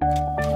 you.